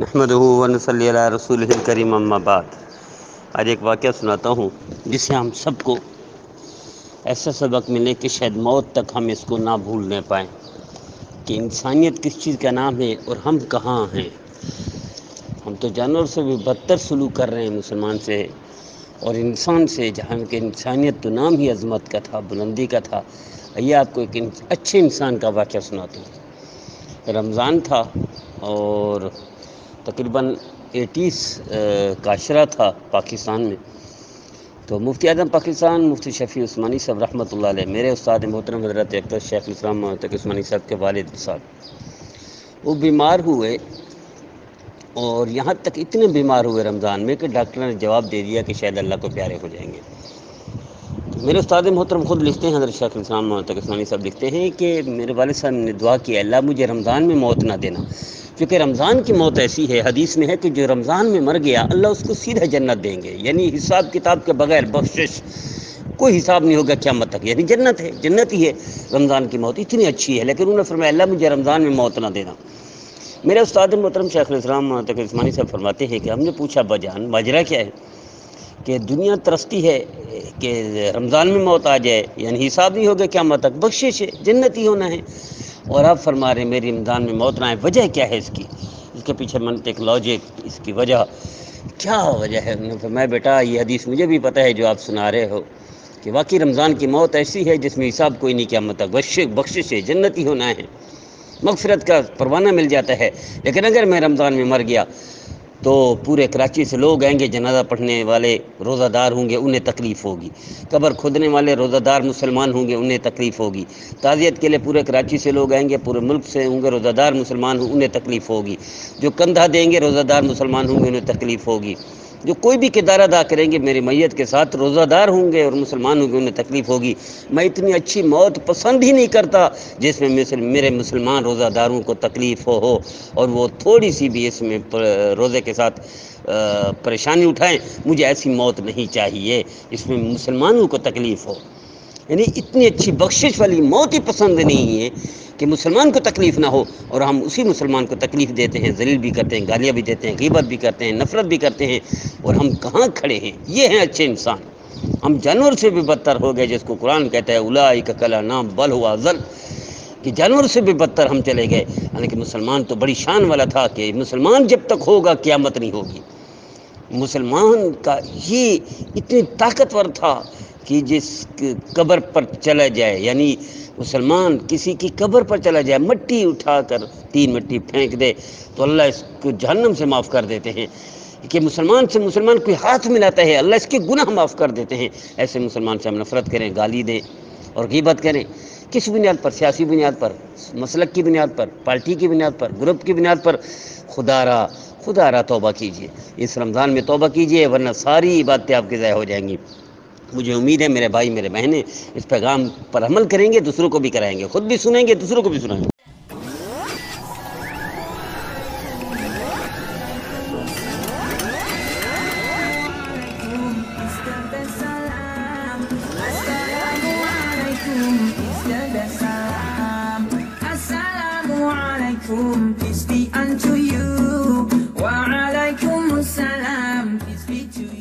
नहमद रसूल करीम अम्माबाद आज एक वाक़ सुनाता हूँ जिससे हम सबको ऐसा सबक मिले कि शायद मौत तक हम इसको ना भूलने पाएँ कि इंसानियत किस चीज़ का नाम है और हम कहाँ हैं। हम तो जानवर से भी बदतर सलूक कर रहे हैं, मुसलमान से और इंसान से, जहाँ के इंसानियत तो नाम ही अजमत का था, बुलंदी का था। ये आपको एक अच्छे इंसान का वाक़ सुनाता हूँ। रमज़ान था और तकरीबन एटीस काशरा था पाकिस्तान में। तो मुफ्ती आज़म पाकिस्तान, मुफ्ती शफ़ी उस्मानी साहब रहमत मेरे उस्ताद मोहतरम हज़रत अख्तर शेख इस्लाम तक उस्मानी साहब के वालद साहब। वो बीमार हुए और यहाँ तक इतने बीमार हुए रमज़ान में कि डॉक्टर ने जवाब दे दिया कि शायद अल्लाह को प्यारे हो जाएँगे। तो मेरे उस्ताद मोहतरम खुद लिखते हैं, हज़रत शेख इस्लाम तक उस्मानी साहब लिखते हैं कि मेरे वाले साहब ने दुआ किया अल्लाह मुझे रमज़ान में मौत ना देना। क्योंकि रमज़ान की मौत ऐसी है, हदीस में है कि जो रमज़ान में मर गया, अल्लाह उसको सीधा जन्नत देंगे। यानी हिसाब किताब के बगैर बख्शिश कोई हिसाब नहीं होगा क्या तक। यानी जन्नत है, जन्नत ही है रमज़ान की मौत। इतनी अच्छी है, लेकिन उन्होंने फरमाया, अल्लाह मुझे रमज़ान में मौत ना देना। मेरे उस्ताद मोहतरम इस्लाम तक इस्मानी साहब फरमाते हैं कि हमने पूछा, बजान माजरा क्या है? कि दुनिया तरसती है कि रमज़ान में मौत आ जाए, यानी हिसाब नहीं होगा क्या तक, बख्शिश है, जन्नत ही होना है। और अब फरमा रहे मेरी रमज़ान में मौत ना आए। वजह क्या है इसकी? इसके पीछे मन एक लॉजिक इसकी वजह। क्या वजह है? उन्होंने फरमाया बेटा, ये हदीस मुझे भी पता है जो आप सुना रहे हो, कि वाकई रमज़ान की मौत ऐसी है जिसमें हिसाब कोई नहीं क्या मतलब बख्श, बख्शिश है जन्नत होना है। मगफरत का परवाना मिल जाता है। लेकिन अगर मैं रमज़ान में मर गया तो पूरे कराची से लोग आएँगे, जनाजा पढ़ने वाले रोज़ादार होंगे, उन्हें तकलीफ़ होगी। कबर खोदने वाले रोज़ादार मुसलमान होंगे, उन्हें तकलीफ़ होगी। ताज़ियत के लिए पूरे कराची से लोग आएँगे, पूरे मुल्क से होंगे, रोज़ादार मुसलमान होंगे उन्हें तकलीफ़ होगी। जो कंधा देंगे, रोज़ादार मुसलमान होंगे, उन्हें तकलीफ़ होगी। जो कोई भी किरदार अदा करेंगे मेरी मैयत के साथ रोज़ादार होंगे और मुसलमान होंगे उन्हें तकलीफ़ होगी। मैं इतनी अच्छी मौत पसंद ही नहीं करता जिसमें मेरे मुसलमान रोज़ादारों को तकलीफ़ हो, हो और वो थोड़ी सी भी इसमें रोज़े के साथ परेशानी उठाएँ। मुझे ऐसी मौत नहीं चाहिए इसमें मुसलमानों को तकलीफ़ हो। यानी इतनी अच्छी बख्शिश वाली मौत ही पसंद नहीं है। कि मुसलमान को तकलीफ़ ना हो और हम उसी मुसलमान को तकलीफ़ देते हैं, जलील भी करते हैं, गालियाँ भी देते हैं, गिबत भी करते हैं, नफ़रत भी करते हैं और हम कहाँ खड़े हैं? ये हैं अच्छे इंसान। हम जानवर से भी बदतर हो गए, जिसको कुरान कहता है उलाई का कला नाम बल हुआ जल कि जानवर से भी बदतर हम चले गए। हालाँकि मुसलमान तो बड़ी शान वाला था कि मुसलमान जब तक होगा, क़्यामत नहीं होगी। मुसलमान का ये इतनी ताकतवर था कि जिस कब्र पर चला जाए, यानी मुसलमान किसी की कब्र पर चला जाए, मट्टी उठाकर तीन मिट्टी फेंक दे तो अल्लाह इसको जहन्नम से माफ़ कर देते हैं। कि मुसलमान से मुसलमान कोई हाथ मिलाता है, अल्लाह इसके गुनाह माफ़ कर देते हैं। ऐसे मुसलमान से हम नफ़रत करें, गाली दें और गिबत करें। किस बुनियाद पर? सियासी बुनियाद पर, मसलक की बुनियाद पर, पार्टी की बुनियाद पर, ग्रुप की बुनियाद पर? खुदारा खुदारा तोबा कीजिए। इस रमज़ान में तोबा कीजिए, वरना सारी बातें आपके ज़ाय हो जाएँगी। मुझे उम्मीद है मेरे भाई, मेरे बहनें इस पैगाम पर अमल करेंगे, दूसरों को भी कराएँगे, खुद भी सुनेंगे, दूसरों को भी सुनाएँगे Peace be to you.